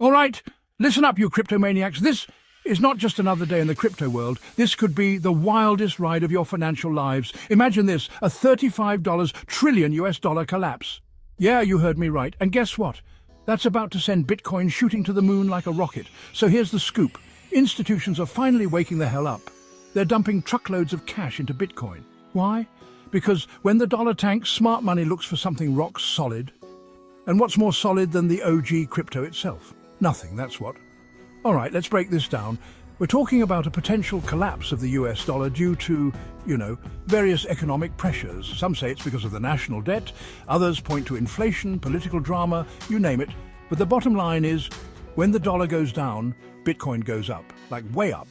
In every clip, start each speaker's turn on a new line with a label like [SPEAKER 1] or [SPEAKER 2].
[SPEAKER 1] All right, listen up, you cryptomaniacs. This is not just another day in the crypto world. This could be the wildest ride of your financial lives. Imagine this a $35 trillion US dollar collapse. Yeah, you heard me right. And guess what? That's about to send Bitcoin shooting to the moon like a rocket. So here's the scoop institutions are finally waking the hell up. They're dumping truckloads of cash into Bitcoin. Why? Because when the dollar tanks, smart money looks for something rock solid. And what's more solid than the OG crypto itself? Nothing, that's what. All right, let's break this down. We're talking about a potential collapse of the US dollar due to, you know, various economic pressures. Some say it's because of the national debt, others point to inflation, political drama, you name it. But the bottom line is, when the dollar goes down, Bitcoin goes up, like way up.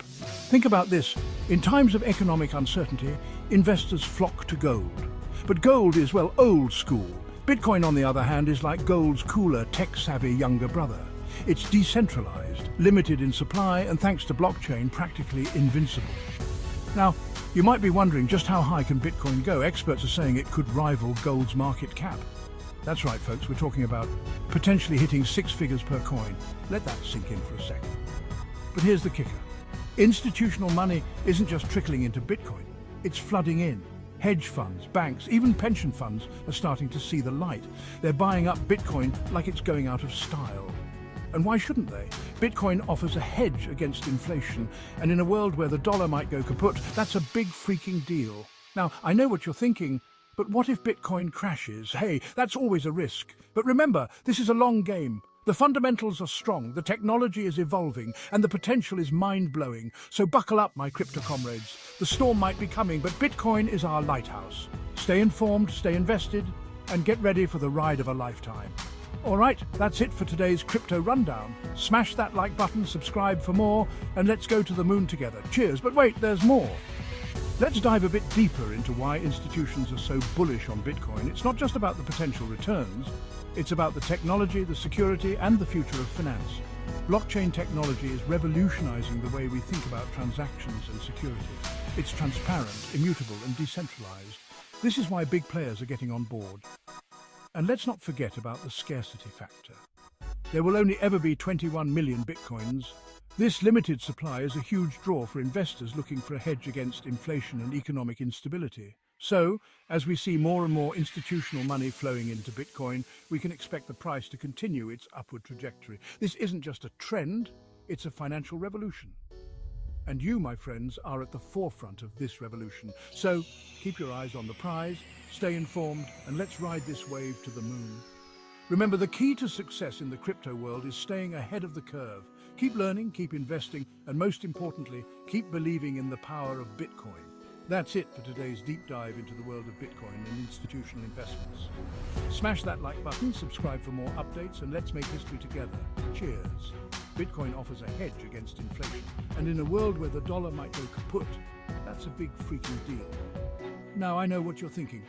[SPEAKER 1] Think about this. In times of economic uncertainty, investors flock to gold. But gold is, well, old school. Bitcoin, on the other hand, is like gold's cooler, tech-savvy younger brother. It's decentralized, limited in supply, and thanks to blockchain, practically invincible. Now, you might be wondering just how high can Bitcoin go? Experts are saying it could rival gold's market cap. That's right, folks, we're talking about potentially hitting six figures per coin. Let that sink in for a second. But here's the kicker. Institutional money isn't just trickling into Bitcoin, it's flooding in. Hedge funds, banks, even pension funds are starting to see the light. They're buying up Bitcoin like it's going out of style. And why shouldn't they? Bitcoin offers a hedge against inflation, and in a world where the dollar might go kaput, that's a big freaking deal. Now, I know what you're thinking, but what if Bitcoin crashes? Hey, that's always a risk. But remember, this is a long game. The fundamentals are strong, the technology is evolving, and the potential is mind-blowing. So buckle up, my crypto comrades. The storm might be coming, but Bitcoin is our lighthouse. Stay informed, stay invested, and get ready for the ride of a lifetime. All right, that's it for today's Crypto Rundown. Smash that like button, subscribe for more, and let's go to the moon together. Cheers, but wait, there's more. Let's dive a bit deeper into why institutions are so bullish on Bitcoin. It's not just about the potential returns, it's about the technology, the security, and the future of finance. Blockchain technology is revolutionizing the way we think about transactions and security. It's transparent, immutable, and decentralized. This is why big players are getting on board. And let's not forget about the scarcity factor. There will only ever be 21 million bitcoins. This limited supply is a huge draw for investors looking for a hedge against inflation and economic instability. So, as we see more and more institutional money flowing into Bitcoin, we can expect the price to continue its upward trajectory. This isn't just a trend, it's a financial revolution. And you, my friends, are at the forefront of this revolution. So keep your eyes on the prize, stay informed, and let's ride this wave to the moon. Remember, the key to success in the crypto world is staying ahead of the curve. Keep learning, keep investing, and most importantly, keep believing in the power of Bitcoin. That's it for today's deep dive into the world of Bitcoin and institutional investments. Smash that like button, subscribe for more updates, and let's make history together. Cheers. Bitcoin offers a hedge against inflation, and in a world where the dollar might go kaput, that's a big freaking deal. Now I know what you're thinking,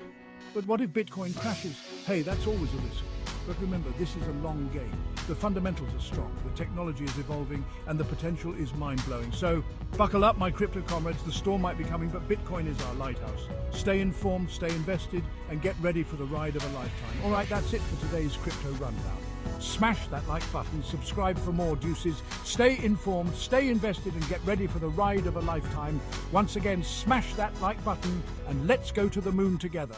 [SPEAKER 1] but what if Bitcoin crashes? Hey, that's always a risk. But remember, this is a long game. The fundamentals are strong, the technology is evolving, and the potential is mind-blowing. So, buckle up, my crypto comrades. The storm might be coming, but Bitcoin is our lighthouse. Stay informed, stay invested, and get ready for the ride of a lifetime. All right, that's it for today's Crypto Rundown. Smash that like button, subscribe for more deuces, stay informed, stay invested, and get ready for the ride of a lifetime. Once again, smash that like button, and let's go to the moon together.